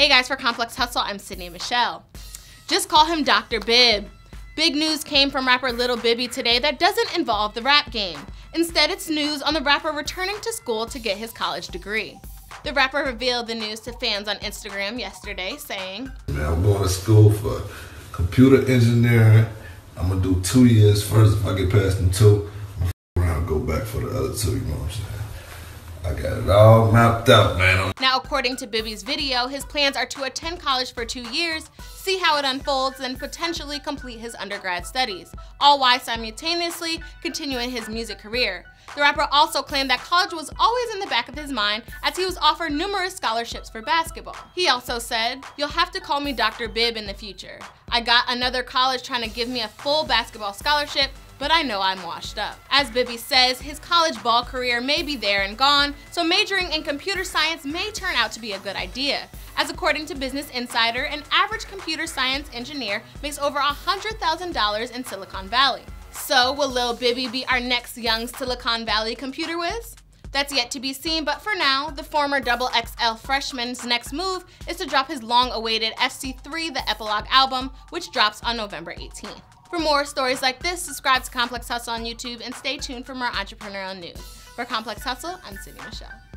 Hey guys, for Complex Hustle, I'm Sidnee Michelle. Just call him Dr. Bib. Big news came from rapper Lil Bibby today that doesn't involve the rap game. Instead, it's news on the rapper returning to school to get his college degree. The rapper revealed the news to fans on Instagram yesterday, saying, Man, I'm going to school for computer engineering. I'm gonna do two years first. If I get past them two, I'm gonna go back for the other two. You know what I'm saying? I got it all mapped out, man. Now, according to Bibby's video, his plans are to attend college for two years, see how it unfolds, then potentially complete his undergrad studies, all while simultaneously continuing his music career. The rapper also claimed that college was always in the back of his mind as he was offered numerous scholarships for basketball. He also said, You'll have to call me Dr. Bib in the future. I got another college trying to give me a full basketball scholarship, but I know I'm washed up. As Bibby says, his college ball career may be there and gone, so majoring in computer science may turn out to be a good idea. As according to Business Insider, an average computer science engineer makes over $100,000 in Silicon Valley. So will Lil Bibby be our next young Silicon Valley computer whiz? That's yet to be seen, but for now, the former Double XL freshman's next move is to drop his long-awaited FC3 The Epilogue album, which drops on November 18th. For more stories like this, subscribe to Complex Hustle on YouTube and stay tuned for more entrepreneurial news. For Complex Hustle, I'm Sidnee Michelle.